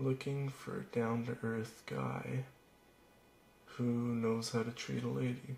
looking for a down to earth guy who knows how to treat a lady.